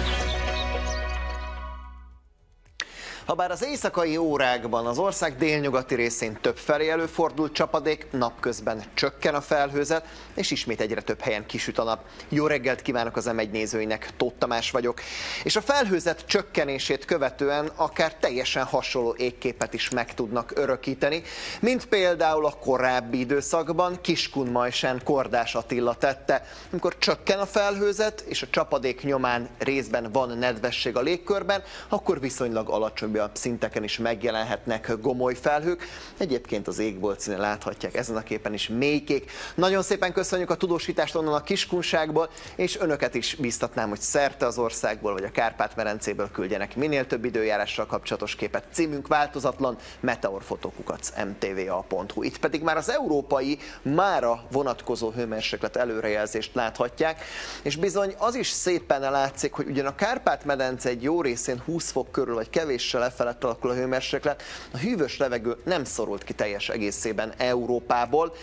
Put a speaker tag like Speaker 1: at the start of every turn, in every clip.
Speaker 1: Thank you. Habár az éjszakai órákban az ország délnyugati részén több felé előfordult csapadék, napközben csökken a felhőzet, és ismét egyre több helyen kisüt a nap. Jó reggelt kívánok az M1 nézőinek, Tóth Tamás vagyok. És a felhőzet csökkenését követően akár teljesen hasonló égképet is meg tudnak örökíteni, mint például a korábbi időszakban Kiskunmajsen Kordás Attila tette, amikor csökken a felhőzet, és a csapadék nyomán részben van nedvesség a légkörben, akkor viszonylag alacsony legújabb szinteken is megjelenhetnek gomoly felhők. Egyébként az égbolt színe láthatják ezen a képen is mélykék. Nagyon szépen köszönjük a tudósítást onnan a kiskunságból, és önöket is biztatnám, hogy szerte az országból vagy a Kárpát-merencéből küldjenek minél több időjárással kapcsolatos képet. Címünk változatlan, meteorfotokukac mtva.hu. Itt pedig már az európai mára vonatkozó hőmérséklet előrejelzést láthatják, és bizony az is szépen látszik, hogy ugyan a Kárpát-medence egy jó részén 20 fok körül vagy kevéssel lefelett alakul a hőmérséklet, a hűvös levegő nem szorult ki teljes egészében Európából,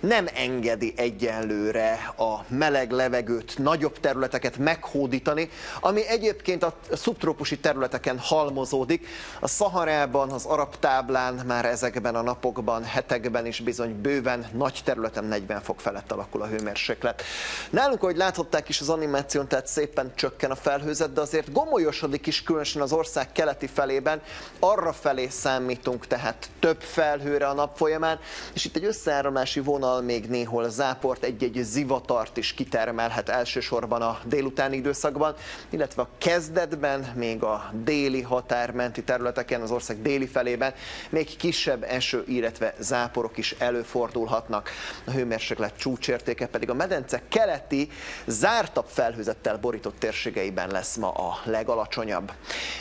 Speaker 1: nem engedi egyenlőre a meleg levegőt, nagyobb területeket meghódítani, ami egyébként a szubtrópusi területeken halmozódik. A Szaharában, az arab táblán már ezekben a napokban, hetekben is bizony bőven nagy területen 40 fok felett alakul a hőmérséklet. Nálunk, ahogy láthatták is az animáción, tehát szépen csökken a felhőzet, de azért gomolyosodik is különösen az ország keleti felében, évben. Arra felé számítunk tehát több felhőre a nap folyamán, és itt egy összeáramlási vonal még néhol záport, egy-egy zivatart is kitermelhet elsősorban a délutáni időszakban, illetve a kezdetben, még a déli határmenti területeken, az ország déli felében még kisebb eső, illetve záporok is előfordulhatnak. A hőmérséklet csúcsértéke pedig a medence keleti, zártabb felhőzettel borított térségeiben lesz ma a legalacsonyabb.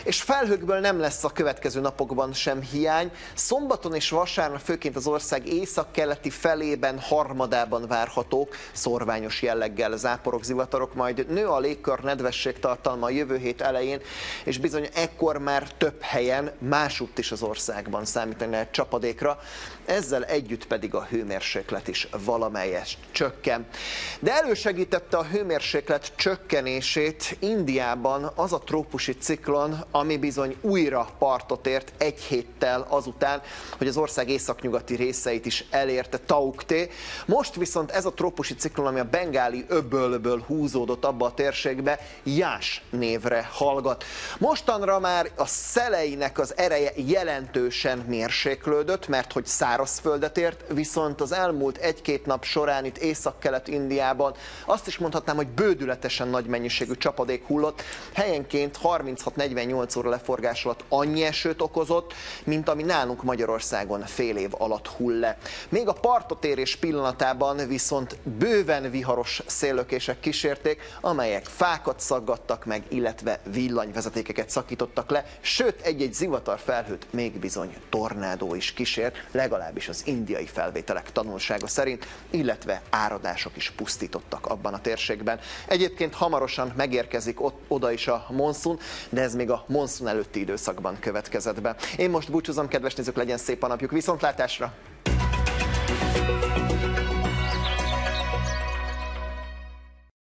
Speaker 1: És felhőkből nem lesz lesz a következő napokban sem hiány. Szombaton és vasárnap főként az ország északkeleti felében, harmadában várhatók szorványos jelleggel záporok, zivatarok, majd nő a légkör nedvesség tartalma a jövő hét elején, és bizony ekkor már több helyen, másutt is az országban számítani lehet csapadékra, ezzel együtt pedig a hőmérséklet is valamelyes csökken. De elősegítette a hőmérséklet csökkenését Indiában az a trópusi ciklon, ami bizony újra partot ért egy héttel azután, hogy az ország északnyugati részeit is elérte Taukté. Most viszont ez a trópusi ciklon, ami a bengáli öbölből húzódott abba a térségbe, Jás névre hallgat. Mostanra már a szeleinek az ereje jelentősen mérséklődött, mert hogy szárazföldet ért, viszont az elmúlt egy-két nap során itt észak-kelet-Indiában azt is mondhatnám, hogy bődületesen nagy mennyiségű csapadék hullott, helyenként 36-48 óra leforgás alatt annyi esőt okozott, mint ami nálunk Magyarországon fél év alatt hull le. Még a partotérés pillanatában viszont bőven viharos széllökések kísérték, amelyek fákat szaggattak meg, illetve villanyvezetékeket szakítottak le, sőt egy-egy zivatar felhőt még bizony tornádó is kísért, legalábbis az indiai felvételek tanulsága szerint, illetve áradások is pusztítottak abban a térségben. Egyébként hamarosan megérkezik ott, oda is a monszun, de ez még a monszun előtti időszakban időszakban következett be. Én most búcsúzom, kedves nézők, legyen szép a napjuk, viszontlátásra!